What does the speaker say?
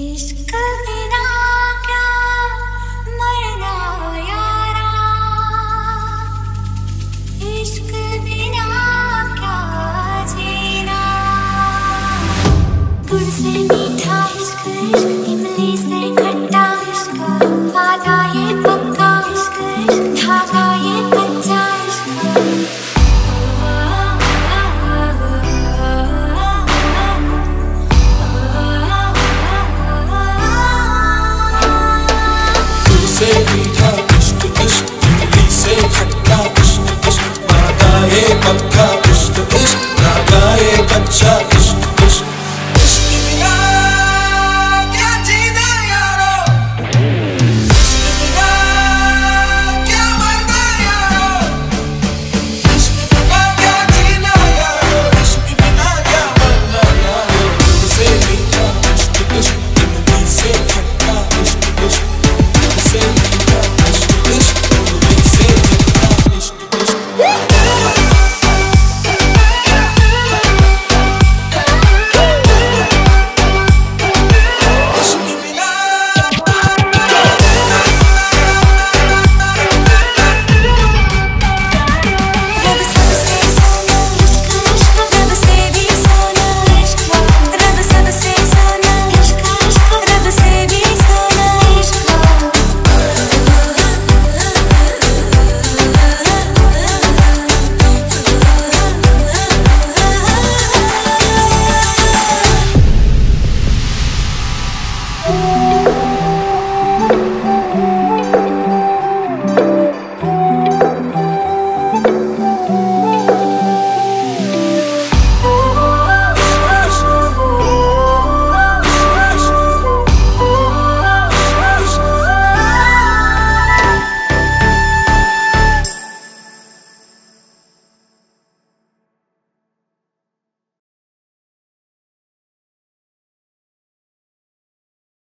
इश्क बिना बिना क्या जीना? गुड़ से मीठा इश्क इमली से खट्टा इश्क वादा पक्का इश्क इश्क ना गाए कच्चा